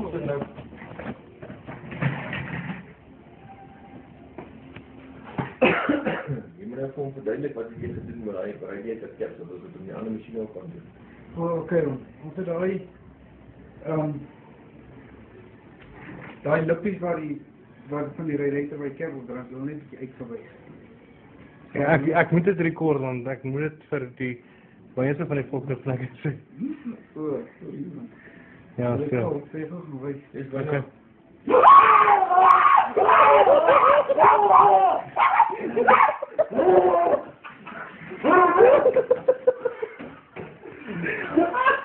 Wat is nou? Jy moet nou vir hom verduidelik wat jy gedoen met daai radiator cap sodat dit om die ander masjien ook kan doen. Oh, okay dan. Ons het daai ehm daai lippies waar die wat van die radiator by kabel dra, wil net 'n bietjie uitgewys. Ja, ek ek moet dit rekord want ek moet dit vir die mense van die volgende plek sê. O, sorry É o seu. Okay. Ha